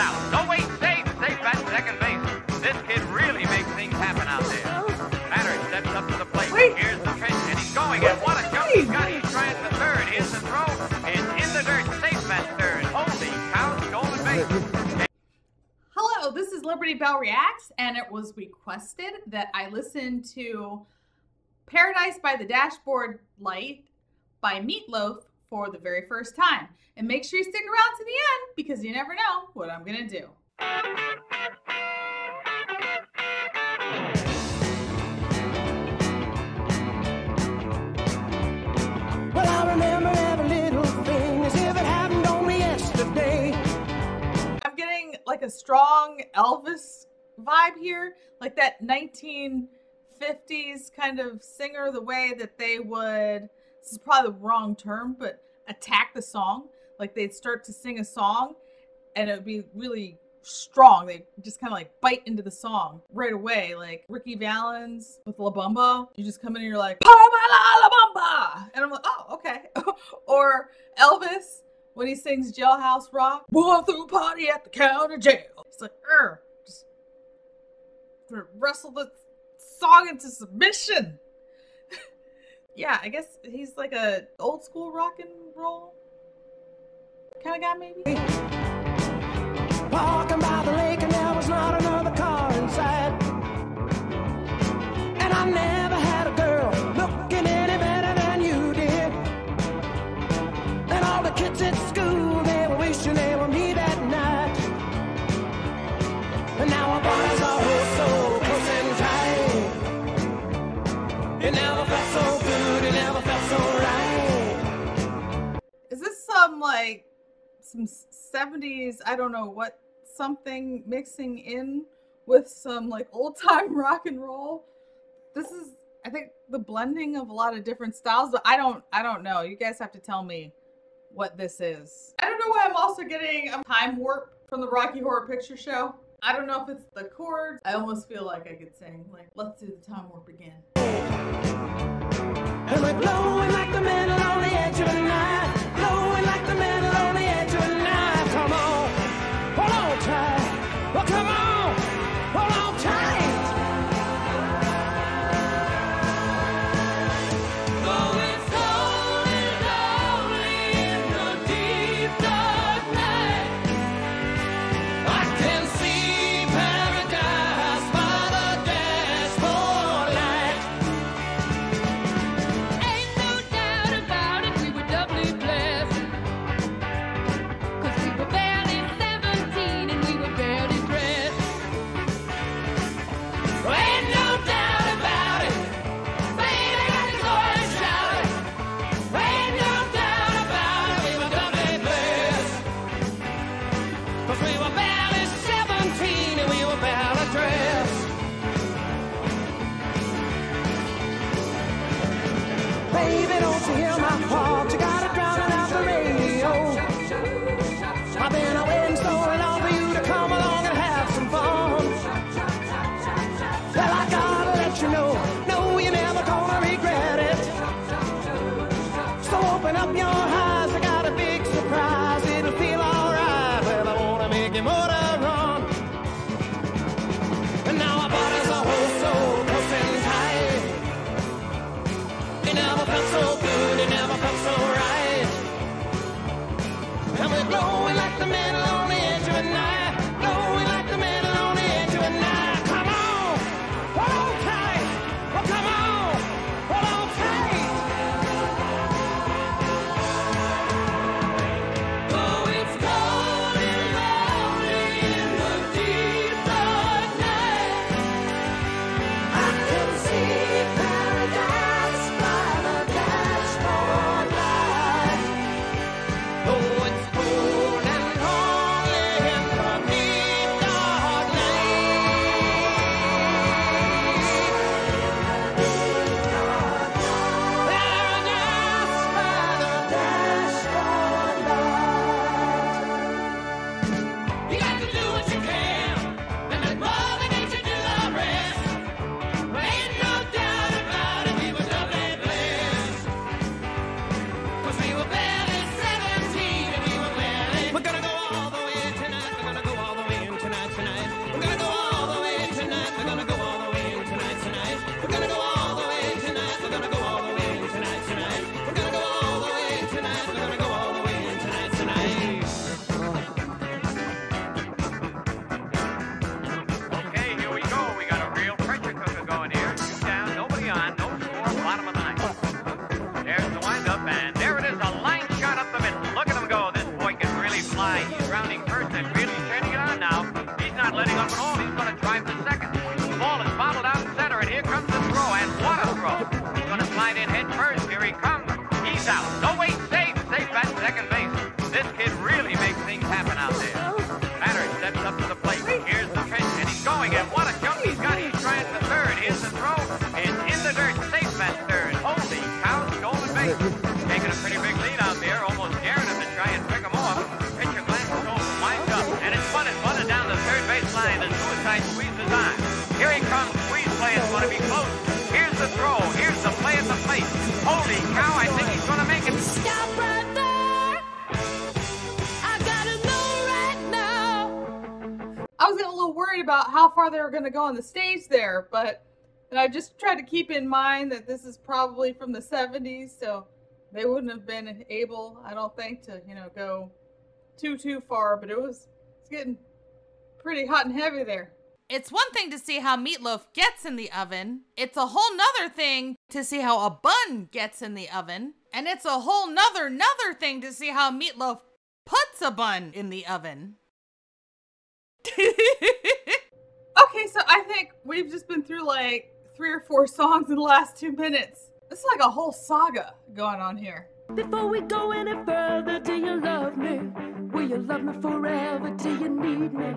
out. No wait, safe, safe at second base. This kid really makes things happen out there. Batter steps up to the plate. Wait. Here's the pitch, and he's going. And what a jump he's got! He's trying to third. Here's the throw. It's in the dirt. Safe at third. Holy cow! Stolen base. Hello, this is Liberty Belle Reacts, and it was requested that I listen to Paradise by the Dashboard Light by Meat Loaf for the very first time. And make sure you stick around to the end because you never know what I'm going to do. Well, I remember every little thing as if it happened only yesterday. I'm getting like a strong Elvis vibe here, like that 1950s kind of singer, the way that they would, this is probably the wrong term, but attack the song. Like they'd start to sing a song and it would be really strong. They just kind of like bite into the song right away. Like Ricky Valens with La Bamba. You just come in and you're like, Palma la La Bamba! And I'm like, oh, okay. or Elvis when he sings Jailhouse Rock. Born through party at the county jail. It's like, er, just gonna wrestle the song into submission. Yeah, I guess he's like a old school rock and roll kind of guy, maybe. Walking by the lake and there was not another car inside. 70s, I don't know what something mixing in with some like old time rock and roll? This is I think the blending of a lot of different styles, but I don't I don't know. You guys have to tell me what this is. I don't know why I'm also getting a time warp from the Rocky Horror Picture Show. I don't know if it's the chords. I almost feel like I could sing like let's do the time warp again. Worried about how far they were going to go on the stage there, but and I just tried to keep in mind that this is probably from the 70s, so they wouldn't have been able, I don't think, to you know go too too far. But it was it's getting pretty hot and heavy there. It's one thing to see how meatloaf gets in the oven. It's a whole nother thing to see how a bun gets in the oven. And it's a whole nother nother thing to see how meatloaf puts a bun in the oven. Okay, so I think we've just been through like three or four songs in the last two minutes. It's like a whole saga going on here. Before we go any further, do you love me? Will you love me forever? Do you need me?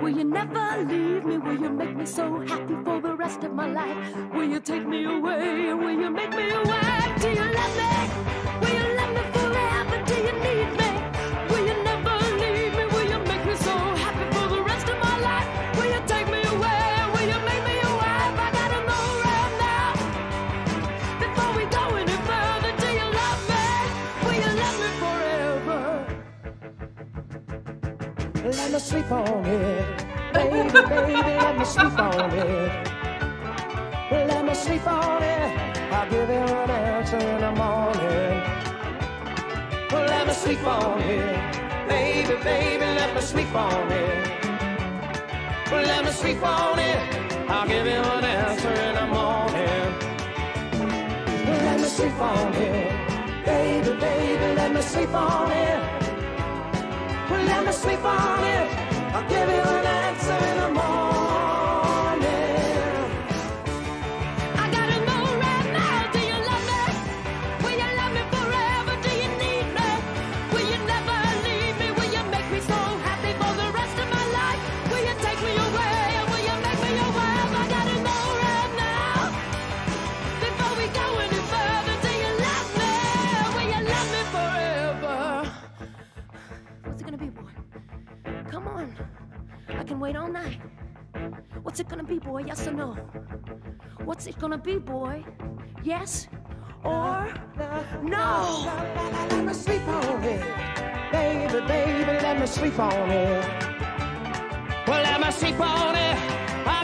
Will you never leave me? Will you make me so happy for the rest of my life? Will you take me away? Will you make me wife? Do you love me? Will you Let me sleep on it. Baby, baby, let me sleep on it. Let me sleep on it. I'll give you an answer in the morning. Let me sleep on it. Baby, baby, let me sleep on it. Let me sleep on it. I'll give you an answer in the morning. Let me sleep on it. Baby, baby, let me sleep on it. Let boy? Yes or no? What's it gonna be, boy? Yes or no? Let me sleep on it. Baby, baby, let me sleep on it. Well, let me sleep on it.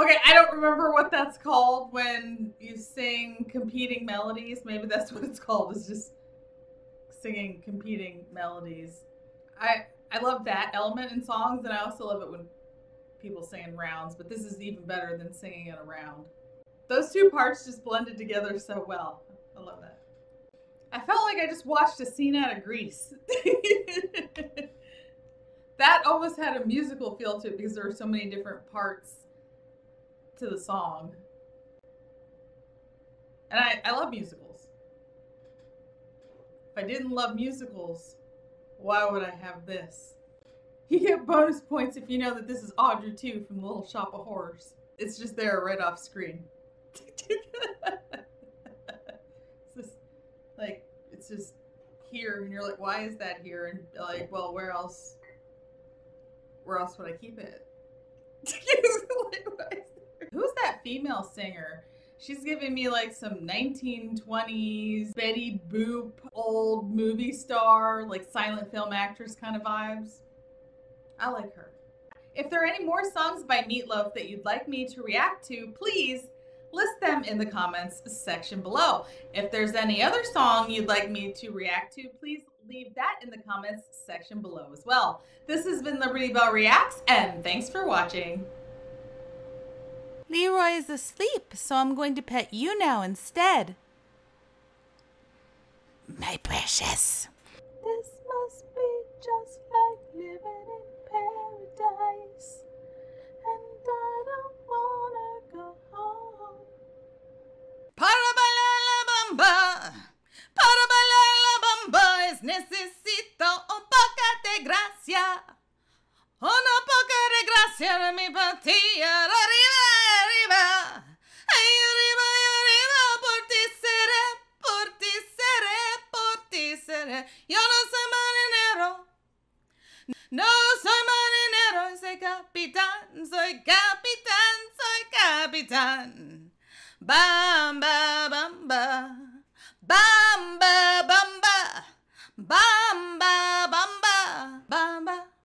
Okay, I don't remember what that's called when you sing competing melodies. Maybe that's what it's called. Is just singing competing melodies. I I love that element in songs, and I also love it when people sing in rounds. But this is even better than singing in a round. Those two parts just blended together so well. I love that. I felt like I just watched a scene out of Grease. that almost had a musical feel to it because there were so many different parts to the song. And I, I love musicals. If I didn't love musicals, why would I have this? You get bonus points if you know that this is Audrey 2 from the Little Shop of Horrors. It's just there right off screen. it's just like it's just here and you're like, why is that here? And like, well, where else where else would I keep it? Like, why is there- Who's that female singer? She's giving me like some 1920s Betty Boop old movie star, like silent film actress kind of vibes. I like her. If there are any more songs by Meat Loaf that you'd like me to react to, please list them in the comments section below. If there's any other song you'd like me to react to, please leave that in the comments section below as well. This has been Liberty Belle Reacts, and thanks for watching. Leroy is asleep, so I'm going to pet you now instead. My precious. This must be just like living in paradise. And I don't wanna go home. Para bailar la bamba, para bailar la bamba es necesito un poco de gracia. Una poca de gracia mi patilla, Yo no soy marinero, no soy marinero, soy capitán, soy capitán, soy capitán. Bamba, bamba, bamba, bamba, bamba.